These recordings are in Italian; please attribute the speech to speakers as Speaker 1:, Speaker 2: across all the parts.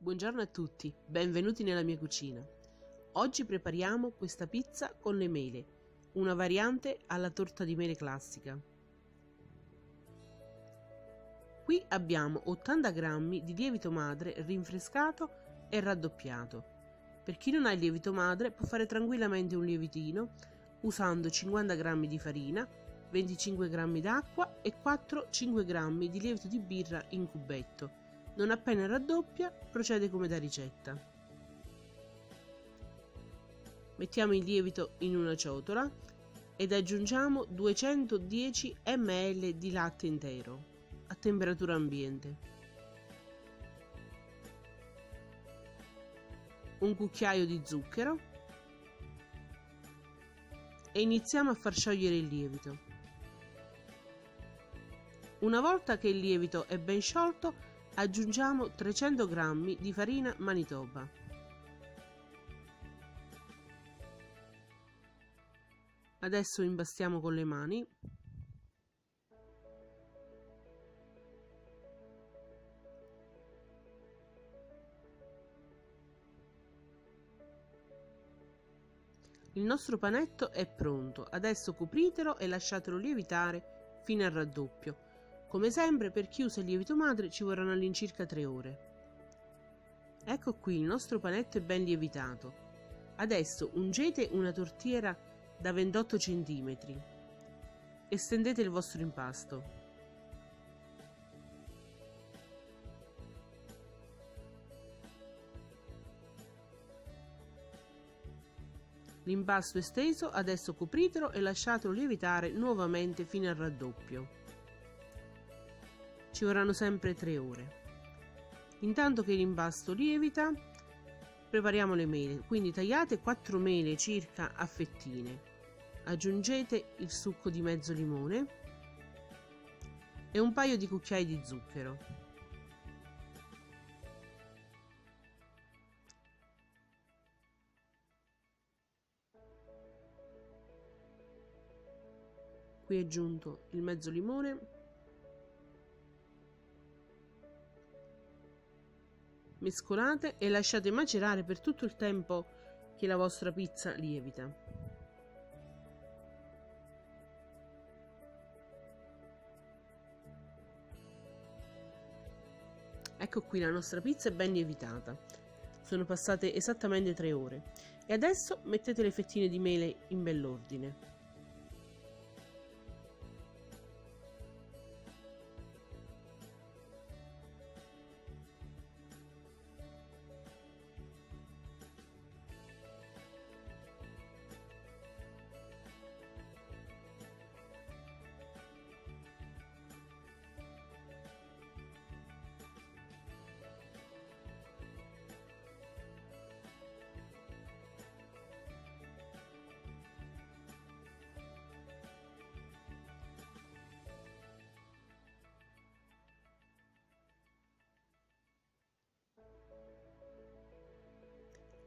Speaker 1: Buongiorno a tutti, benvenuti nella mia cucina. Oggi prepariamo questa pizza con le mele, una variante alla torta di mele classica. Qui abbiamo 80 g di lievito madre rinfrescato e raddoppiato. Per chi non ha il lievito madre può fare tranquillamente un lievitino usando 50 g di farina, 25 g d'acqua e 4-5 g di lievito di birra in cubetto non appena raddoppia, procede come da ricetta. Mettiamo il lievito in una ciotola ed aggiungiamo 210 ml di latte intero a temperatura ambiente. Un cucchiaio di zucchero e iniziamo a far sciogliere il lievito. Una volta che il lievito è ben sciolto, aggiungiamo 300 g di farina manitoba. Adesso impastiamo con le mani. Il nostro panetto è pronto, adesso copritelo e lasciatelo lievitare fino al raddoppio. Come sempre per chi usa il lievito madre ci vorranno all'incirca 3 ore. Ecco qui il nostro panetto è ben lievitato. Adesso ungete una tortiera da 28 cm e stendete il vostro impasto. L'impasto è steso, adesso copritelo e lasciatelo lievitare nuovamente fino al raddoppio ci vorranno sempre 3 ore. Intanto che l'impasto lievita, prepariamo le mele, quindi tagliate 4 mele circa a fettine. Aggiungete il succo di mezzo limone e un paio di cucchiai di zucchero. Qui aggiunto il mezzo limone mescolate e lasciate macerare per tutto il tempo che la vostra pizza lievita. Ecco qui la nostra pizza è ben lievitata. Sono passate esattamente 3 ore. E adesso mettete le fettine di mele in bell'ordine.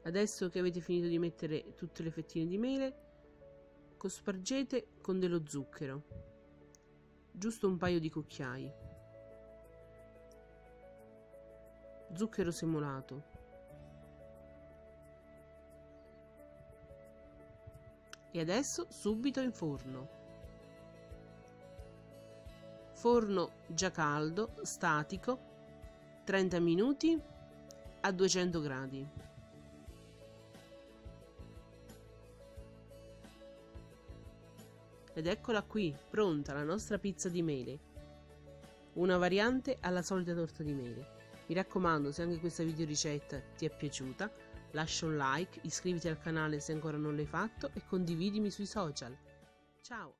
Speaker 1: Adesso che avete finito di mettere tutte le fettine di mele, cospargete con dello zucchero, giusto un paio di cucchiai. Zucchero semolato. E adesso subito in forno. Forno già caldo, statico, 30 minuti a 200 gradi. Ed eccola qui, pronta la nostra pizza di mele. Una variante alla solita torta di mele. Mi raccomando, se anche questa videoricetta ti è piaciuta, lascia un like, iscriviti al canale se ancora non l'hai fatto e condividimi sui social. Ciao!